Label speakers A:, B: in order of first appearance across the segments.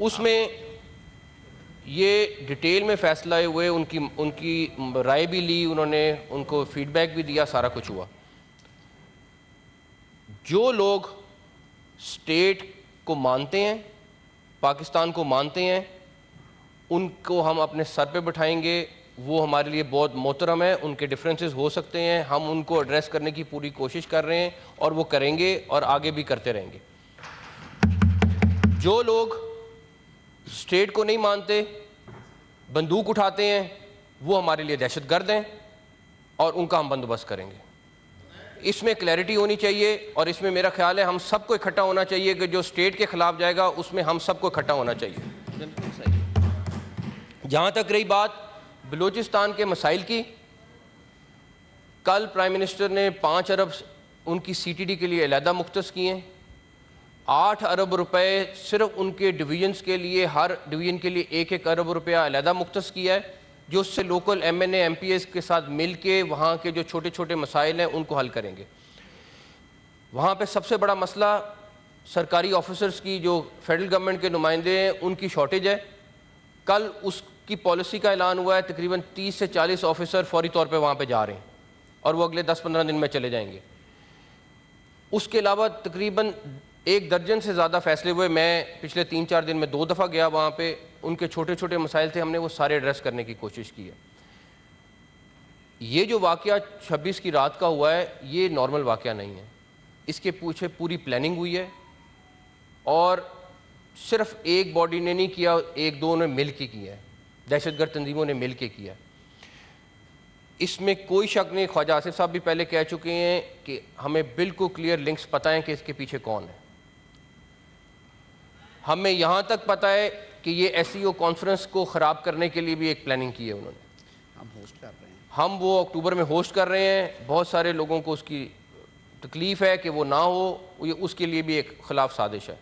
A: उसमें ये डिटेल में फैसला हुए, उनकी उनकी राय भी ली, उन्होंने उनको फीडबैक भी दिया, सारा कुछ हुआ। जो लोग स्टेट को मानते हैं, पाकिस्तान को मानते हैं, उनको हम अपने सर पे बिठाएँगे, वो हमारे लिए बहुत मोहतरम है, उनके डिफरेंसेस हो सकते हैं, हम उनको एड्रेस करने की पूरी कोशिश कर रहे हैं, और वो करेंगे और आगे भी करते रहेंगे। जो लोग स्टेट को नहीं मानते, बंदूक उठाते हैं, वो हमारे लिए दहशत गर्द हैं और उनका हम बंदोबस्त करेंगे। इसमें क्लैरिटी होनी चाहिए और इसमें मेरा ख्याल है हम सबको इकट्ठा होना चाहिए कि जो स्टेट के ख़िलाफ़ जाएगा, उसमें हम सबको इकट्ठा होना चाहिए। जहाँ तक रही बात बलूचिस्तान के मसाइल की, कल प्राइम मिनिस्टर ने पाँच अरब उनकी सी टी डी के लिए अलहदा मुख्त किए आठ अरब रुपए सिर्फ़ उनके डिवीजन्स के लिए, हर डिवीज़न के लिए एक एक अरब रुपया अलहदा मुख्त किया है, जो उससे local M N M P S के साथ मिल के वहाँ के जो छोटे छोटे मसाइल हैं, उनको हल करेंगे। वहाँ पर सबसे बड़ा मसला सरकारी ऑफिसर्स की, जो फेडरल गवर्नमेंट के नुमाइंदे हैं, उनकी शॉर्टेज है। कल उसकी पॉलिसी का ऐलान हुआ है, तकरीबन 30 से 40 ऑफिसर फौरी तौर पे वहाँ पे जा रहे हैं, और वो अगले 10-15 दिन में चले जाएँगे। उसके अलावा तकरीबन एक दर्जन से ज़्यादा फैसले हुए। मैं पिछले तीन चार दिन में दो दफ़ा गया वहाँ पे। उनके छोटे छोटे मसाइल थे, हमने वो सारे एड्रेस करने की कोशिश की है। ये जो वाक़ छब्बीस की रात का हुआ है, ये नॉर्मल वाक़ नहीं है। इसके पूछे पूरी प्लानिंग हुई है और सिर्फ़ एक बॉडी ने नहीं किया, एक दो ने मिल के किया है। दहशतगर्द तंजीमों ने मिल के किया इसमें कोई शक नहीं, ख्वाजा आसिफ साहब भी पहले कह चुके हैं कि हमें बिल्कुल क्लियर लिंक्स पता है कि इसके पीछे कौन है। हमें यहाँ तक पता है कि ये एस कॉन्फ्रेंस को ख़राब करने के लिए भी एक प्लानिंग की है उन्होंने।
B: हम होस्ट कर रहे हैं।
A: हम वो अक्टूबर में होस्ट कर रहे हैं। बहुत सारे लोगों को उसकी तकलीफ़ है कि वो ना हो ये उसके लिए भी एक ख़िलाफ़ साजिश है।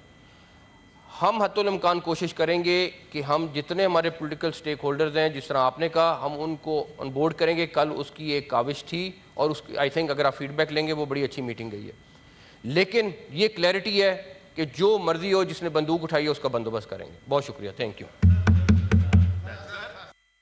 A: हम हतुलमकान कोशिश करेंगे कि हम जितने हमारे पॉलिटिकल स्टेक होल्डर्स हैं जिस तरह आपने कहा हम उनको ऑन बोर्ड करेंगे। कल उसकी एक काविश थी और उसकी आई थिंक अगर आप फीडबैक लेंगे वो बड़ी अच्छी मीटिंग गई है। लेकिन ये क्लैरिटी है कि जो मर्ज़ी हो, जिसने बंदूक उठाई है, उसका बंदोबस्त करेंगे। बहुत शुक्रिया। Thank you